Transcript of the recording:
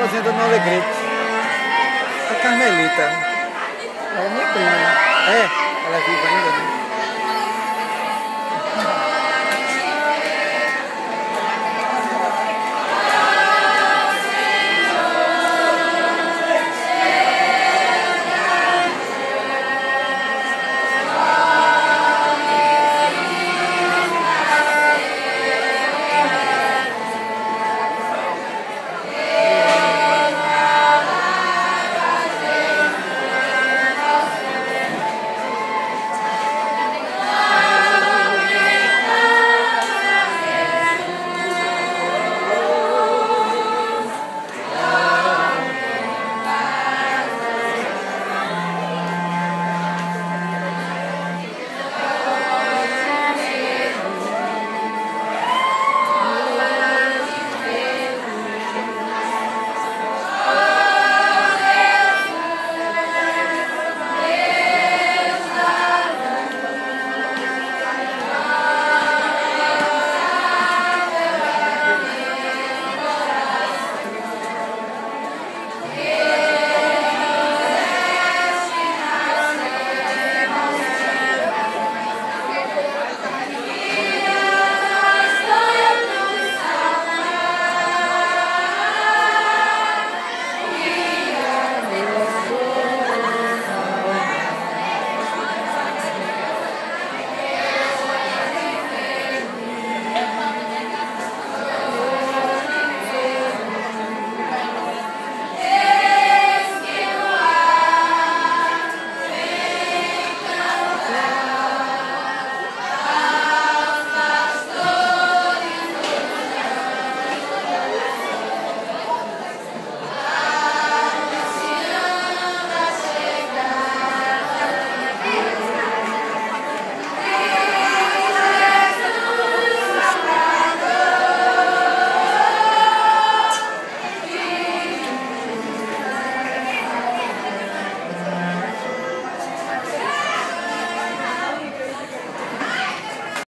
fazenda no Alegrete. A Carmelita. É minha prima. Né? É,